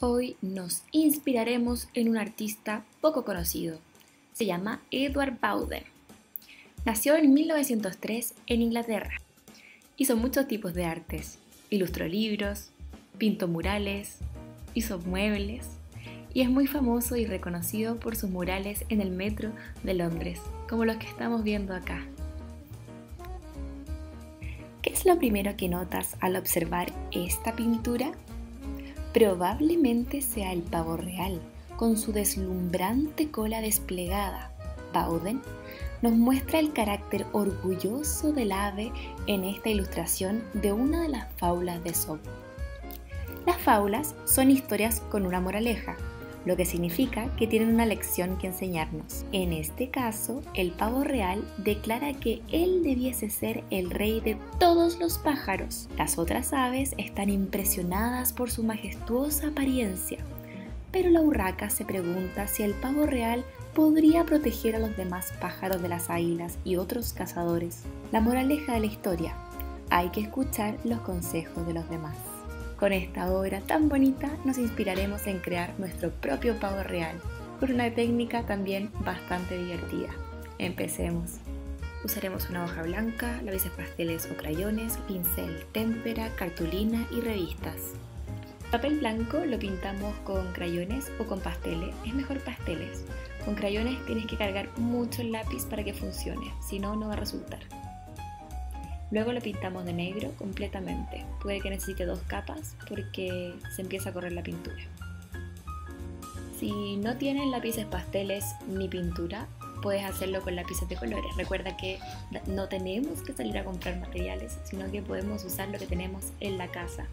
Hoy nos inspiraremos en un artista poco conocido. Se llama Edward Bowden. Nació en 1903 en Inglaterra. Hizo muchos tipos de artes. Ilustró libros, pintó murales, hizo muebles y es muy famoso y reconocido por sus murales en el metro de Londres, como los que estamos viendo acá. ¿Qué es lo primero que notas al observar esta pintura? Probablemente sea el pavo real, con su deslumbrante cola desplegada. Bowden nos muestra el carácter orgulloso del ave en esta ilustración de una de las fábulas de Soap. Las fábulas son historias con una moraleja, lo que significa que tienen una lección que enseñarnos. En este caso, el pavo real declara que él debiese ser el rey de todos los pájaros. Las otras aves están impresionadas por su majestuosa apariencia, pero la urraca se pregunta si el pavo real podría proteger a los demás pájaros de las águilas y otros cazadores. La moraleja de la historia, hay que escuchar los consejos de los demás. Con esta obra tan bonita nos inspiraremos en crear nuestro propio pavo real, con una técnica también bastante divertida. Empecemos. Usaremos una hoja blanca, lápices pasteles o crayones, pincel, témpera, cartulina y revistas. Papel blanco lo pintamos con crayones o con pasteles, es mejor pasteles. Con crayones tienes que cargar mucho el lápiz para que funcione, si no, no va a resultar. Luego lo pintamos de negro completamente. Puede que necesite dos capas porque se empieza a correr la pintura. Si no tienes lápices pasteles ni pintura, puedes hacerlo con lápices de colores. Recuerda que no tenemos que salir a comprar materiales, sino que podemos usar lo que tenemos en la casa.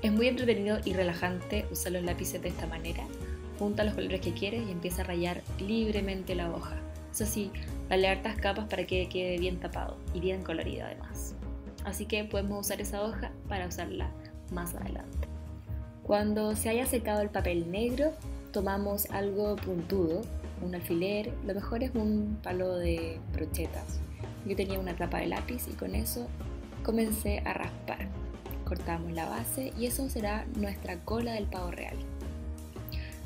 Es muy entretenido y relajante usar los lápices de esta manera. Junta los colores que quieres y empieza a rayar libremente la hoja. Eso sí, dale hartas capas para que quede bien tapado y bien colorido además. Así que podemos usar esa hoja para usarla más adelante. Cuando se haya secado el papel negro, tomamos algo puntudo, un alfiler, lo mejor es un palo de brochetas. Yo tenía una tapa de lápiz y con eso comencé a raspar. Cortamos la base y eso será nuestra cola del pavo real.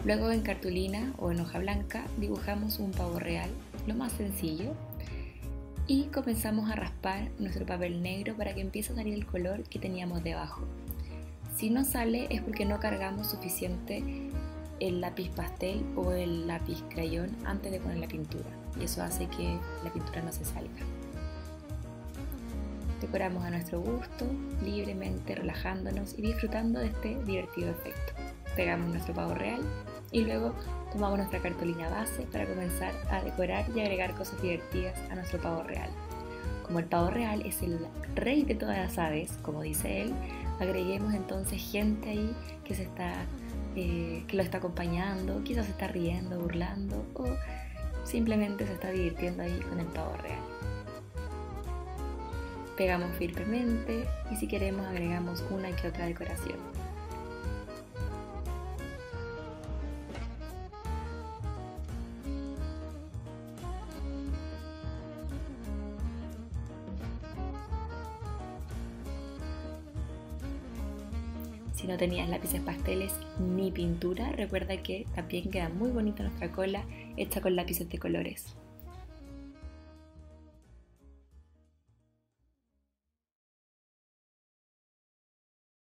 Luego en cartulina o en hoja blanca dibujamos un pavo real lo más sencillo, y comenzamos a raspar nuestro papel negro para que empiece a salir el color que teníamos debajo. Si no sale es porque no cargamos suficiente el lápiz pastel o el lápiz crayón antes de poner la pintura y eso hace que la pintura no se salga. Decoramos a nuestro gusto, libremente relajándonos y disfrutando de este divertido efecto. Pegamos nuestro pavo real y luego tomamos nuestra cartulina base para comenzar a decorar y agregar cosas divertidas a nuestro pavo real. Como el pavo real es el rey de todas las aves, como dice él, agreguemos entonces gente ahí que se está eh, que lo está acompañando, quizás se está riendo, burlando o simplemente se está divirtiendo ahí con el pavo real. Pegamos firmemente y si queremos agregamos una que otra decoración. Si no tenías lápices pasteles ni pintura, recuerda que también queda muy bonita nuestra cola hecha con lápices de colores.